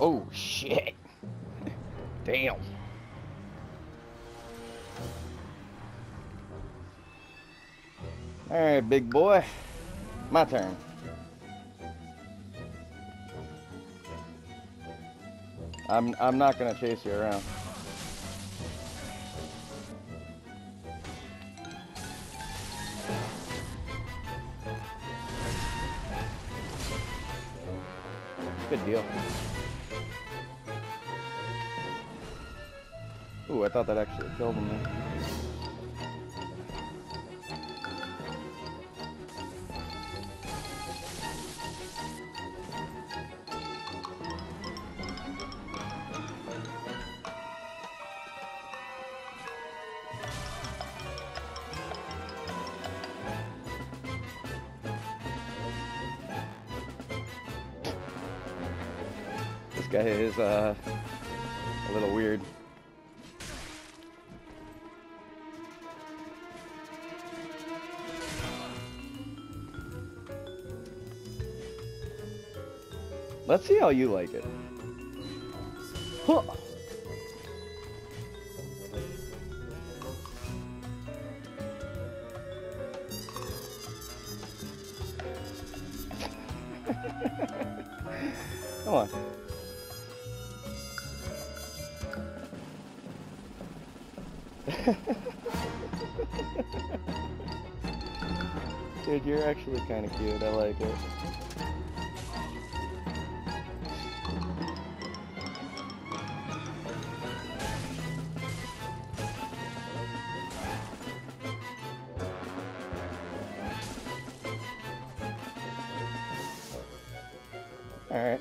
Oh, shit. Damn. Alright, big boy. My turn. I'm I'm not gonna chase you around. Good deal. Ooh, I thought that actually killed him. This guy is uh, a little weird. Let's see how you like it. Huh. Come on. Dude, you're actually kind of cute. I like it. Alright.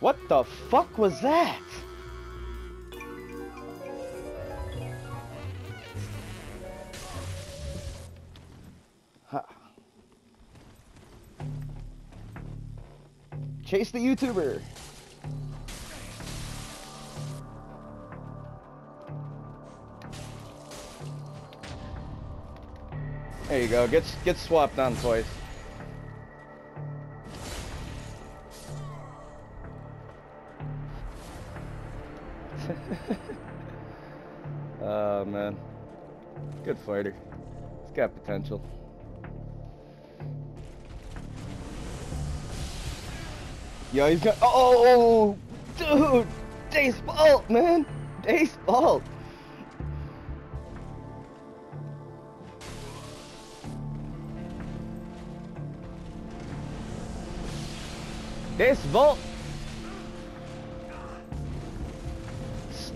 What the fuck was that? Ha. Chase the YouTuber. There you go. Get get swapped on twice. oh man, good fighter. He's got potential. Yo, he's got. Oh, dude, Dace Bolt, man, Dace Bolt. Dace Bolt.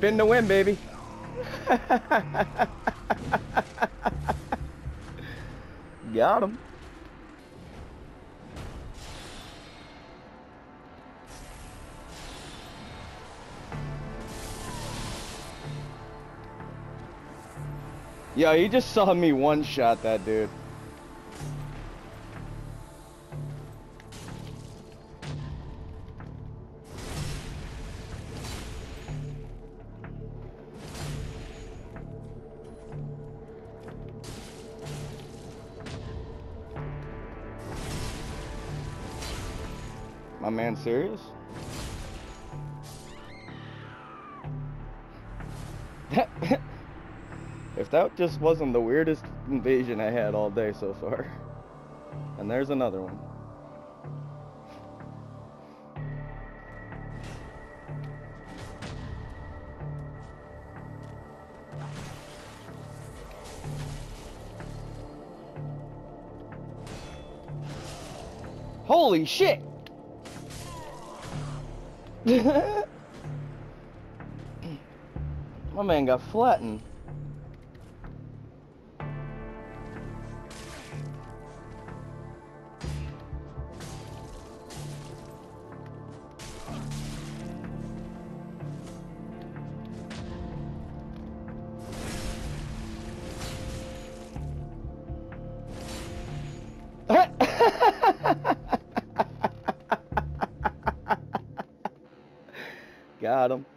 Spin to win, baby. Got him. Yo, he just saw me one shot that dude. My man serious? if that just wasn't the weirdest invasion I had all day so far. And there's another one. Holy shit! My man got flattened. Him.